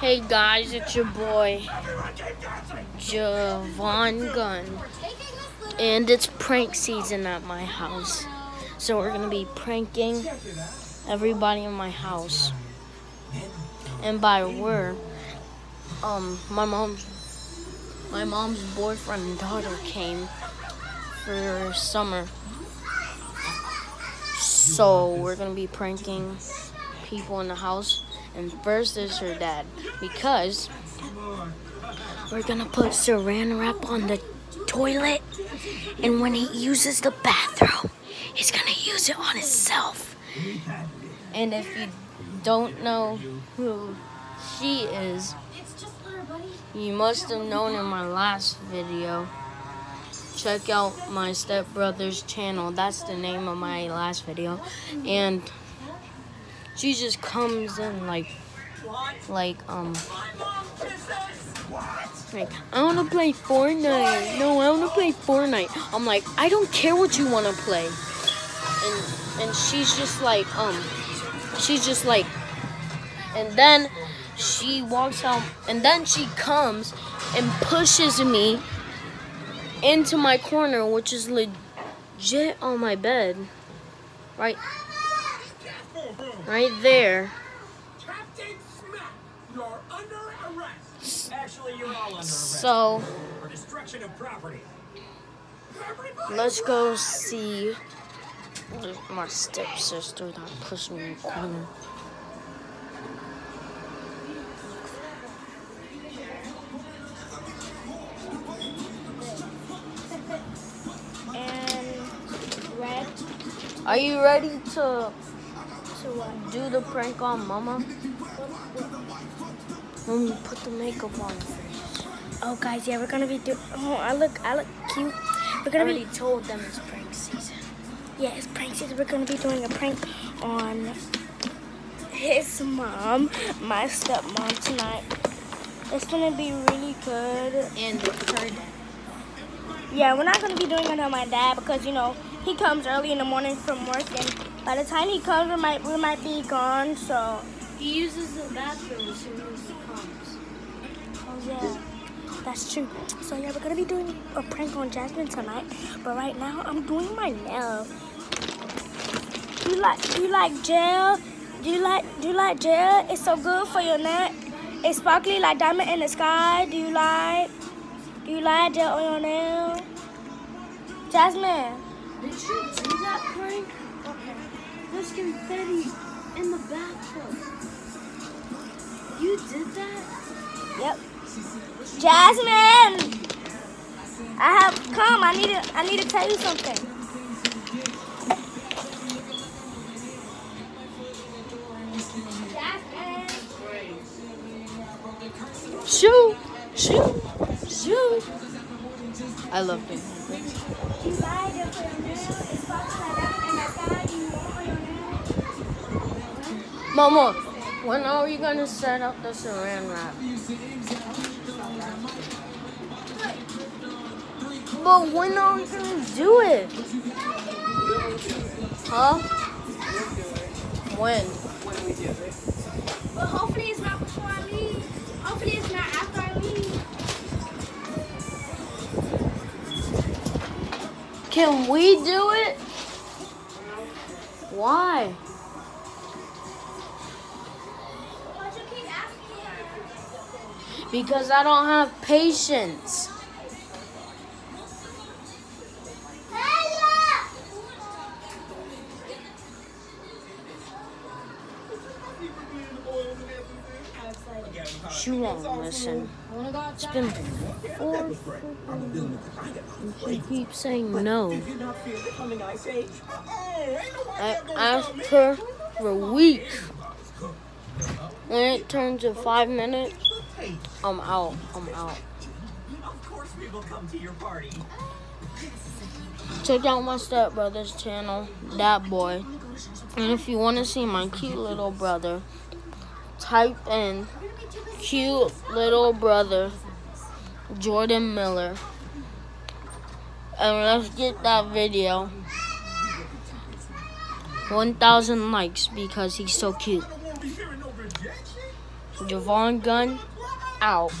Hey guys, it's your boy Javon Gunn, and it's prank season at my house. So we're gonna be pranking everybody in my house. And by we're, um, my mom, my mom's boyfriend and daughter came for summer. So we're gonna be pranking people in the house. And first is her dad because we're gonna put saran wrap on the toilet, and when he uses the bathroom, he's gonna use it on himself. And if you don't know who she is, you must have known in my last video. Check out my stepbrother's channel. That's the name of my last video. And she just comes in like, like, um, like, I want to play Fortnite. No, I want to play Fortnite. I'm like, I don't care what you want to play. And, and she's just like, um, she's just like, and then she walks out, and then she comes and pushes me into my corner, which is legit on my bed. Right Right there. Captain Smack, you're under arrest. Actually, you're all under arrest. So, for destruction of property. Let's go see my stepsister that pushed me in the corner. And red. Are you ready to Uh, do the prank on Mama? Let me put the makeup on first. Oh, guys, yeah, we're gonna be doing. Oh, I look, I look cute. We're gonna I already be told them it's prank season. Yeah, it's prank season. We're gonna be doing a prank on his mom, my stepmom tonight. It's gonna be really good. And her dad. Yeah, we're not gonna be doing it on my dad because you know he comes early in the morning from work and by the time he comes, we might we might be gone. So he uses the bathroom as soon as he comes. Oh yeah, that's true. So yeah, we're gonna be doing a prank on Jasmine tonight. But right now, I'm doing my nails. Do you like do you like gel? Do you like do you like gel? It's so good for your neck. It's sparkly like diamond in the sky. Do you like do you like gel on your nail? Jasmine. Did you do that prank? Okay, Let's there's confetti in the bathtub. You did that? Yep. Jasmine! I have come. I need to I need to tell you something. Shoo! Shoo! I love it. Mama, when are you gonna set up the saran wrap? But when are we gonna do it? Huh? When? When we do it. Can we do it? Why? because I don't have patience. She won't listen. It's been four she keeps saying no. I asked her for a week. When it turns to five minutes, I'm out. I'm out. Of course we will come to your party. Check out my stepbrother's channel, that boy. And if you want to see my cute little brother, type in cute little brother Jordan Miller. And let's get that video 1,000 likes because he's so cute. Javon Gun out.